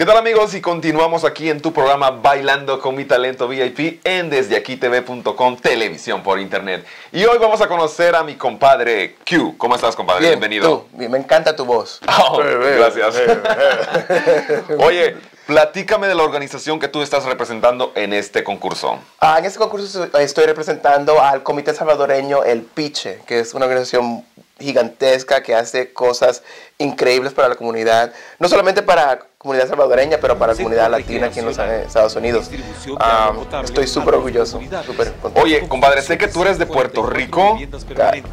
¿Qué tal amigos? Y continuamos aquí en tu programa Bailando con mi talento VIP en desdeaquitv.com, televisión por internet. Y hoy vamos a conocer a mi compadre Q. ¿Cómo estás, compadre? Bien, Bienvenido. tú. me encanta tu voz. Oh, gracias. Oye, platícame de la organización que tú estás representando en este concurso. Ah, en este concurso estoy representando al Comité Salvadoreño El Piche, que es una organización gigantesca que hace cosas increíbles para la comunidad, no solamente para la comunidad salvadoreña, pero para la comunidad latina aquí en los Estados Unidos. Ah, estoy súper orgulloso. Oye, compadre, sé que tú eres de Puerto Rico.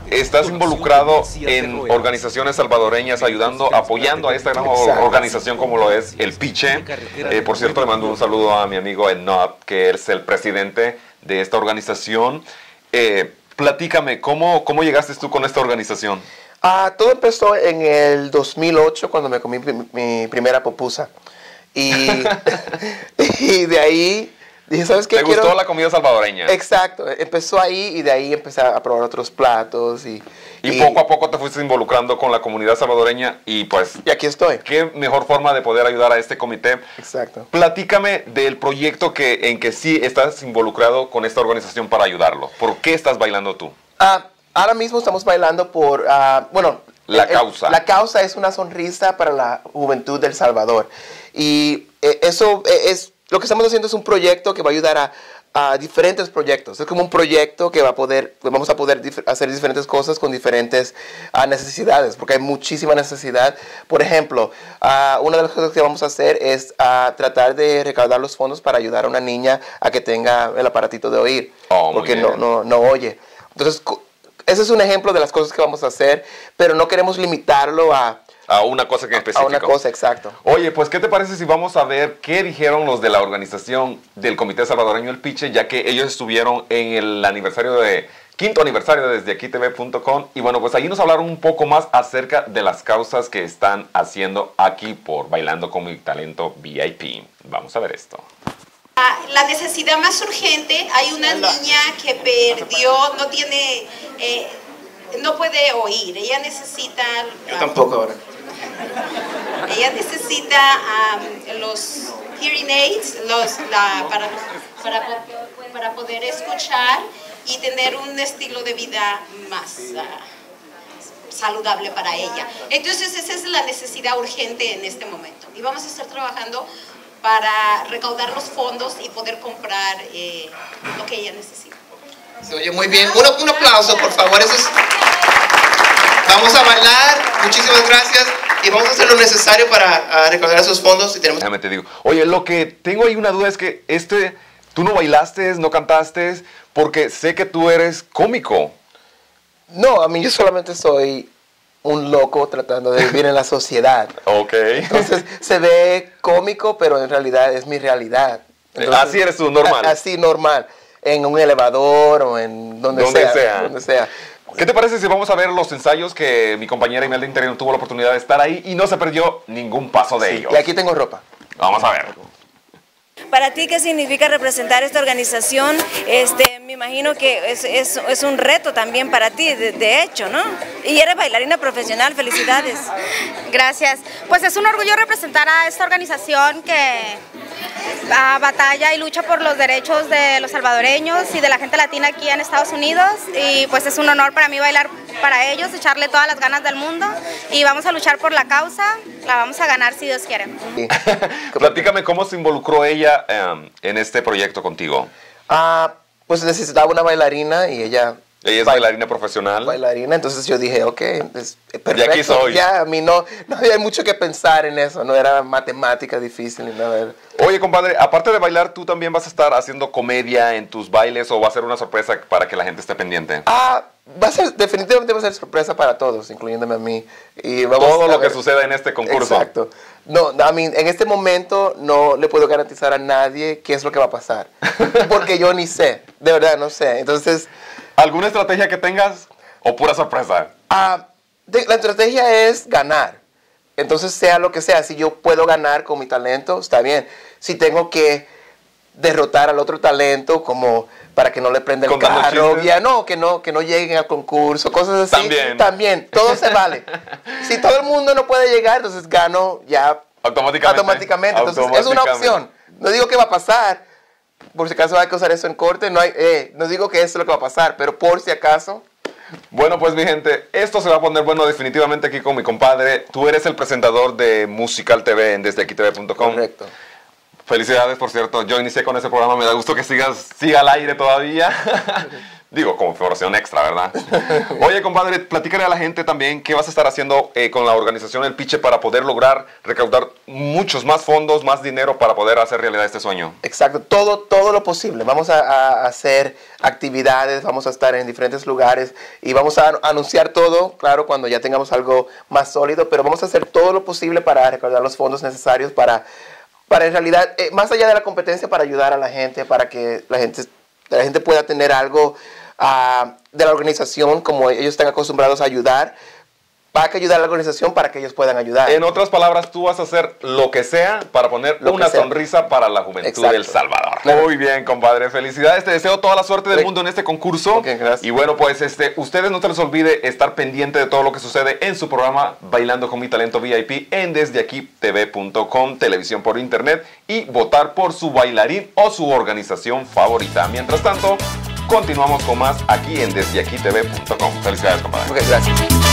Estás involucrado en organizaciones salvadoreñas, ayudando, apoyando a esta gran organización como lo es el Piche. Eh, por cierto, le mando un saludo a mi amigo Enot, que es el presidente de esta organización. Eh, platícame, ¿cómo, ¿cómo llegaste tú con esta organización? Ah, todo empezó en el 2008 cuando me comí mi, mi primera pupusa. Y, y de ahí dije, ¿sabes qué? ¿Te Quiero- gustó la comida salvadoreña? Exacto, empezó ahí y de ahí empecé a probar otros platos y, Y poco a poco te fuiste involucrando con la comunidad salvadoreña y pues, y aquí estoy. qué mejor forma de poder ayudar a este comité. Exacto. Platícame del proyecto que, en que sí estás involucrado con esta organización para ayudarlo. ¿Por qué estás bailando tú? Ah, ahora mismo estamos bailando por, ah, bueno, La el- causa. La causa es una sonrisa para la juventud del Salvador. Y eh, eso eh, es, lo que estamos haciendo es un proyecto que va a ayudar a, a diferentes proyectos. Es como un proyecto que va a poder, vamos a poder dif- hacer diferentes cosas con diferentes ah, necesidades, porque hay muchísima necesidad. Por ejemplo, ah, una de las cosas que vamos a hacer es ah, tratar de recaudar los fondos para ayudar a una niña a que tenga el aparatito de oír, Oh, porque no, no, no oye. Entonces, ese es un ejemplo de las cosas que vamos a hacer, pero no queremos limitarlo a, A una cosa que en a una cosa, exacto. Oye, pues, ¿qué te parece si vamos a ver qué dijeron los de la organización del Comité Salvadoreño El Piche, ya que ellos estuvieron en el aniversario de, quinto aniversario desde aquí TV.com, y bueno, pues ahí nos hablaron un poco más acerca de las causas que están haciendo aquí por Bailando con mi talento VIP. Vamos a ver esto. La necesidad más urgente, hay una niña que perdió, no tiene, eh, no puede oír, ella necesita, Yo tampoco ahora. Ella necesita am, los hearing aids, los, la- para, para, po- para poder escuchar y tener un estilo de vida más ah, saludable para ella. Entonces esa es la necesidad urgente en este momento. Y vamos a estar trabajando para recaudar los fondos y poder comprar eh, lo que ella necesita. Se oye muy bien. Un, un aplauso, por favor. Vamos a bailar. Muchísimas gracias. Y vamos a hacer lo necesario para ah, recaudar esos fondos. Y tenemos Déjame te digo. Oye, lo que tengo ahí una duda es que este, tú no bailaste, no cantaste, porque sé que tú eres cómico. No, a mí yo solamente soy un loco tratando de vivir en la sociedad. Ok. Entonces se ve cómico, pero en realidad es mi realidad. Entonces, Así eres tú, normal. a- así normal. En un elevador o en donde, Donde sea, sea. Donde sea. ¿Qué te parece si vamos a ver los ensayos que mi compañera Imelda Interior tuvo la oportunidad de estar ahí y no se perdió ningún paso de ellos? Y aquí tengo ropa. Vamos a ver. Para ti, ¿qué significa representar esta organización? Este, me imagino que es, es- es un reto también para ti, de, de hecho, ¿no? Y eres bailarina profesional, felicidades. Gracias. Pues es un orgullo representar a esta organización que ah, batalla y lucha por los derechos de los salvadoreños y de la gente latina aquí en Estados Unidos. Y pues es un honor para mí bailar para ellos, echarle todas las ganas del mundo. Y vamos a luchar por la causa. La vamos a ganar si Dios quiere. Platícame cómo se involucró ella em, en este proyecto contigo. Ah, pues necesitaba una bailarina y ella... Ella es ba- bailarina profesional. bailarina, entonces yo dije, ok, es perfecto. aquí soy. Ya, a mí no, no había mucho que pensar en eso, no era matemática difícil ni nada. Oye, compadre, aparte de bailar, ¿tú también vas a estar haciendo comedia en tus bailes o va a ser una sorpresa para que la gente esté pendiente? Ah, va a ser, definitivamente va a ser sorpresa para todos, incluyéndome a mí. Y vamos Todo a lo que suceda en este concurso. Exacto. No, I mean, en este momento no le puedo garantizar a nadie qué es lo que va a pasar. Porque yo ni sé, de verdad no sé. Entonces, ¿Alguna estrategia que tengas o pura sorpresa? ah, de- la estrategia es ganar. Entonces, sea lo que sea, si yo puedo ganar con mi talento, está bien. Si tengo que derrotar al otro talento, como para que no le prenda el carro, ya no, que no, que no lleguen al concurso, cosas así. También. También, todo se vale. si todo el mundo no puede llegar, entonces gano ya Automáticamente. Automáticamente. Entonces, es una Automáticamente. opción. No digo que va a pasar. Por si acaso hay que usar eso en corte. No, hay, eh, no digo que eso es lo que va a pasar, pero por si acaso. Bueno, pues mi gente, esto se va a poner bueno definitivamente aquí con mi compadre. Tú eres el presentador de Musical TV en desdeaquitv.com. Correcto. Felicidades, por cierto. Yo inicié con ese programa. Me da gusto que sigas, siga al aire todavía. Digo, como información extra, ¿verdad? Oye, compadre, platícale a la gente también qué vas a estar haciendo eh, con la organización El Piche para poder lograr recaudar muchos más fondos, más dinero para poder hacer realidad este sueño. Exacto, todo, todo lo posible. Vamos a, a hacer actividades, vamos a estar en diferentes lugares y vamos a anunciar todo, claro, cuando ya tengamos algo más sólido, pero vamos a hacer todo lo posible para recaudar los fondos necesarios para, para en realidad, eh, más allá de la competencia, para ayudar a la gente, para que la gente, la gente pueda tener algo ah, de la organización como ellos están acostumbrados a ayudar. Va a ayudar a la organización para que ellos puedan ayudar. En otras palabras, tú vas a hacer lo que sea para poner Lo una sonrisa para la juventud Exacto. del Salvador. Claro. Muy bien, compadre. Felicidades. Te deseo toda la suerte del Sí. mundo en este concurso. Gracias. Y bueno, pues este, ustedes no se les olvide estar pendiente de todo lo que sucede en su programa Bailando con mi talento VIP en desdeaquitv.com, televisión por internet y votar por su bailarín o su organización favorita. Mientras tanto, continuamos con más aquí en desdeaquitv.com. Felicidades, compadre. Ok, gracias.